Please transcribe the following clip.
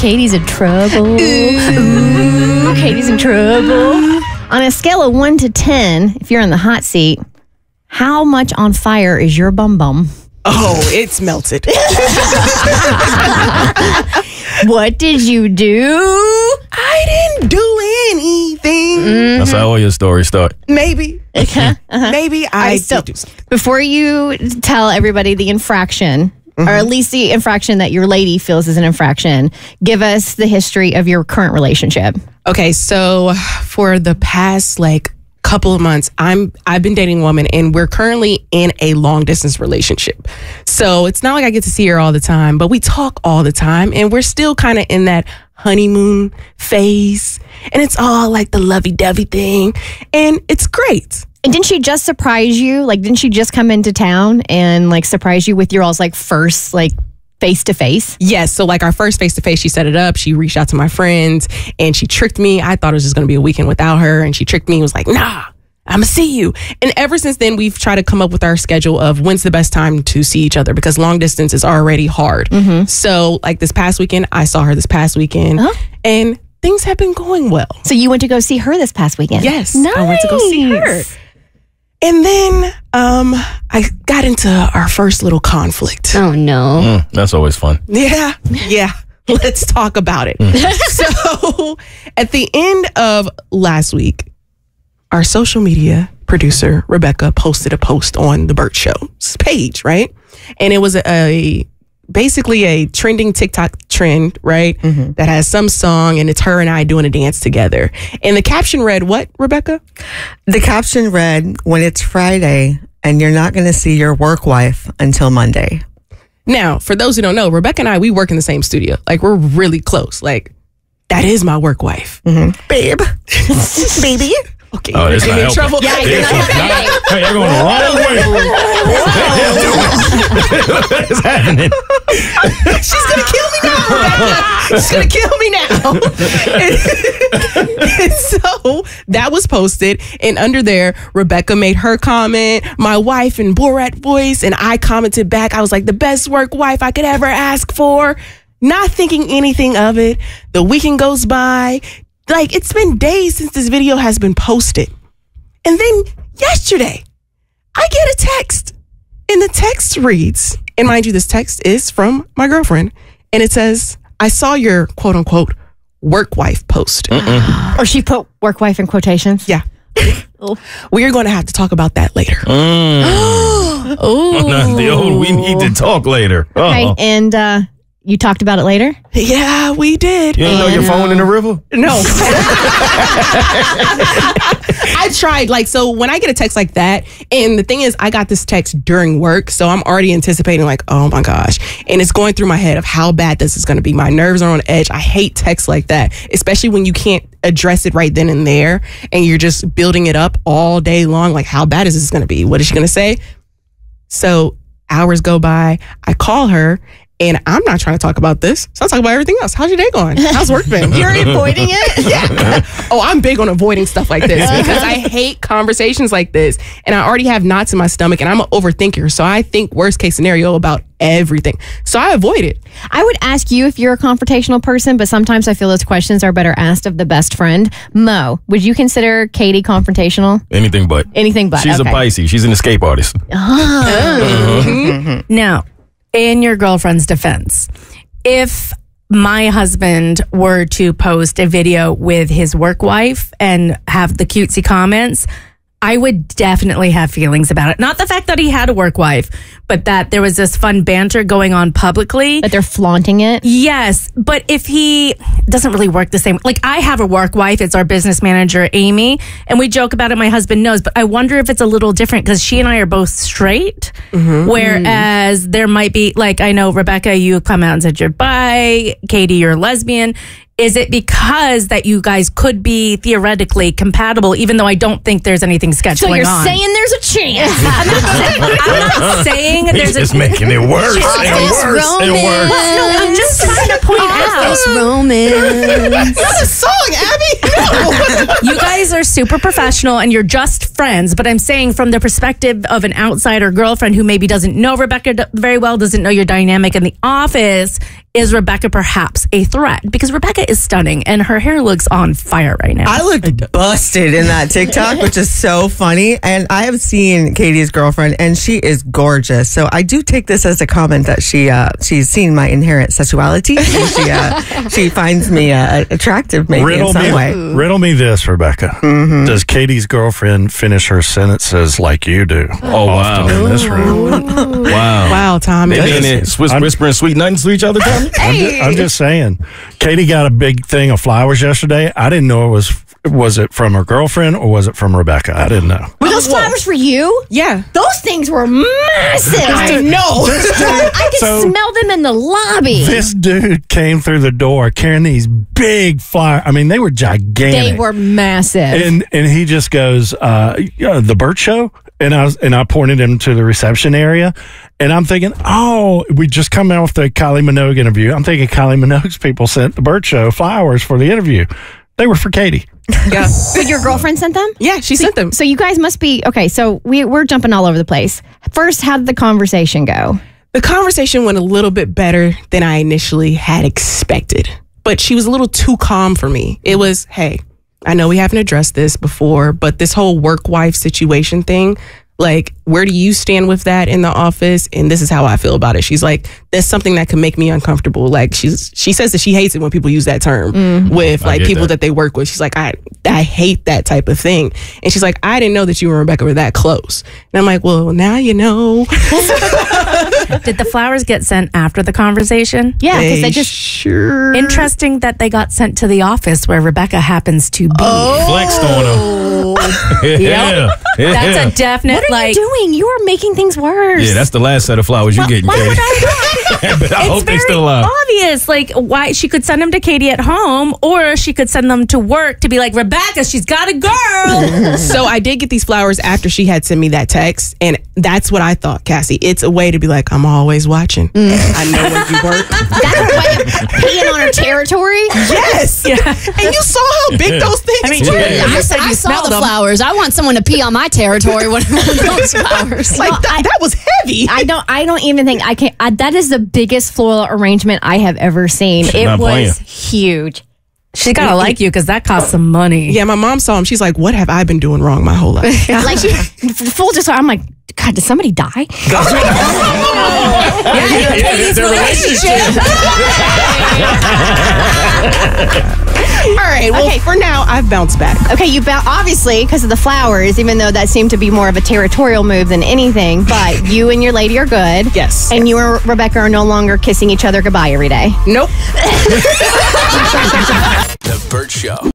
Katie's in trouble. Ooh, Katie's in trouble. On a scale of one to 10, if you're in the hot seat, how much on fire is your bum bum? Oh, it's melted. What did you do? I didn't do anything. That's how all your stories start. Maybe. Maybe I so- did do something. Before you tell everybody the infraction, or at mm-hmm. least the infraction that your lady feels is an infraction, give us the history of your current relationship. Okay, so for the past like couple of months, I'm I've been dating a woman and we're currently in a long distance relationship. So it's not like I get to see her all the time, but we talk all the time and we're still kind of in that honeymoon phase. And it's all like the lovey-dovey thing. And it's great. And didn't she just surprise you? Like, didn't she just come into town and like surprise you with your all's like first like face to face? Yes. So, like our first face to face, she set it up. She reached out to my friends and she tricked me. I thought it was just going to be a weekend without her. And she tricked me and was like, nah, I'm to see you. And ever since then, we've tried to come up with our schedule of when's the best time to see each other because long distance is already hard. Mm-hmm. So, like this past weekend, I saw her this past weekend Oh. and things have been going well. So you went to go see her this past weekend? Yes, nice. I went to go see her. And then um, I got into our first little conflict. Oh no. Mm, that's always fun. Yeah, yeah. Let's talk about it. so, at the end of last week, our social media producer, Rebecca, posted a post on the Bert Show's page, right? And it was a, a basically a trending TikTok trend, right? Mm-hmm. That has some song and it's her and I doing a dance together. And the caption read, What, Rebecca? The caption read, When it's Friday and you're not going to see your work wife until Monday. Now, for those who don't know, Rebecca and I, we work in the same studio. Like, we're really close. Like, that is my work wife. Mm-hmm. Babe. Baby. Okay, Oh, you're not in trouble. helping. Yeah, you're not not- Hey, you're going the wrong way. what is happening? She's gonna kill me now. Rebecca. She's gonna kill me now. and, and so that was posted, and under there, Rebecca made her comment, my wife in Borat voice, and I commented back. I was like, the best work wife I could ever ask for. Not thinking anything of it. The weekend goes by. Like it's been days since this video has been posted. And then yesterday, I get a text. And the text reads, and mind you, this text is from my girlfriend, and it says, I saw your quote unquote work wife post. Or she put work wife in quotations. Yeah. we are going to have to talk about that later. Oh. Not the old. We need to talk later. Uh-oh. Okay, and uh, you talked about it later. Yeah, we did. You didn't know your phone in the uh, river? No. I tried. Like, so when I get a text like that, and the thing is, I got this text during work, so I'm already anticipating, like, oh my gosh. And it's going through my head of how bad this is going to be. My nerves are on edge. I hate texts like that, especially when you can't address it right then and there, and you're just building it up all day long. Like, how bad is this going to be? What is she going to say? So hours go by. I call her. And I'm not trying to talk about this. So I'll talk about everything else. How's your day going? How's work been? You're avoiding it? Yeah. oh, I'm big on avoiding stuff like this because I hate conversations like this. And I already have knots in my stomach and I'm an overthinker. So I think worst case scenario about everything. So I avoid it. I would ask you if you're a confrontational person, but sometimes I feel those questions are better asked of the best friend. Mo, would you consider Katie confrontational? Anything but. Anything but. She's okay. a Pisces. She's an escape artist. Oh. Mm-hmm. Now, in your girlfriend's defense, if my husband were to post a video with his work wife and have the cutesy comments, I would definitely have feelings about it. Not the fact that he had a work wife, but that there was this fun banter going on publicly. That they're flaunting it. Yes, but if he doesn't really work the same, like I have a work wife, it's our business manager, Amy, and we joke about it. My husband knows, but I wonder if it's a little different because she and I are both straight. Mm-hmm. Whereas mm-hmm. there might be, like, I know Rebecca, you come out and said you're bi, Katie, you're lesbian. Is it because that you guys could be theoretically compatible, even though I don't think there's anything sketch So going you're on? saying there's a chance. I'm not saying He's there's a just making it worse and worse and worse. no, I'm just trying to point out. romance. That's a song, Abby. you guys are super professional and you're just friends, but I'm saying from the perspective of an outsider girlfriend who maybe doesn't know Rebecca very well, doesn't know your dynamic in the office, is Rebecca perhaps a threat? Because Rebecca is stunning and her hair looks on fire right now. I looked busted in that TikTok, which is so funny. And I have seen Katie's girlfriend, and she is gorgeous. So I do take this as a comment that she uh, she's seen my inherent sexuality. And she uh, she finds me uh, attractive, maybe riddle in some me, way. riddle me this, Rebecca. Mm-hmm. Does Katie's girlfriend finish her sentences like you do? Oh, wow. often in this room. Wow. Wow, Tommy. They be in there whis- I'm- whispering sweet nothings to each other, Tommy? I'm, ju- I'm just saying. Katie got a big thing of flowers yesterday. I didn't know it was was it from her girlfriend or was it from Rebecca? I didn't know. Were those flowers for you? Yeah. Those things were massive. I know. I could So- smell them in the lobby. This dude came through the door carrying these big flowers. I mean, they were gigantic. They were massive. and and he just goes, uh, yeah, the Bert Show, and I was, and I pointed him to the reception area, and I'm thinking, oh, we just come out with the Kylie Minogue interview. I'm thinking Kylie Minogue's people sent the Bert Show flowers for the interview. They were for Katie. Yeah. But your girlfriend sent them? Yeah, she sent them. So you guys must be okay. So we we're jumping all over the place. First, how did the conversation go? The conversation went a little bit better than I initially had expected, but she was a little too calm for me. It was, hey, I know we haven't addressed this before, but this whole work wife situation thing, like, where do you stand with that in the office? And this is how I feel about it. She's like, that's something that can make me uncomfortable. Like, she's she says that she hates it when people use that term mm-hmm. with like people that. that they work with. She's like, I I hate that type of thing. And she's like, I didn't know that you and Rebecca were that close. And I'm like, well, now you know. Did the flowers get sent after the conversation? Yeah, because they just sure. Interesting that they got sent to the office where Rebecca happens to be. Oh. Flexed on him. yeah. yeah. That's a definite what are like. you doing? You are making things worse. Yeah, that's the last set of flowers you're getting, Why Katie. would I? but I hope it's they very still alive. obvious. Like, why she could send them to Katie at home, or she could send them to work to be like Rebecca. She's got a girl. so I did get these flowers after she had sent me that text, and that's what I thought, Cassie. It's a way to be like, I'm always watching. Mm. I know where you work. That's a way of peeing on her territory. yes. And you saw how big those things I mean, were. you I, said I you saw smelled the them. Flowers. I want someone to pee on my territory when those flowers. Like that, that was heavy. I don't. I don't even think I can. I, that is the biggest floral arrangement I have ever seen. It was playing. huge. She's gotta like you because that costs some money. yeah, my mom saw him. She's like, "What have I been doing wrong my whole life?" like full disclosure, I'm like, God, did somebody die? Katie's relationship. All right. Well, Okay. for now, I've bounced back. Okay, you bow obviously because of the flowers, even though that seemed to be more of a territorial move than anything. But you and your lady are good. Yes. And you and Rebecca are no longer kissing each other goodbye every day. Nope. The Bert Show.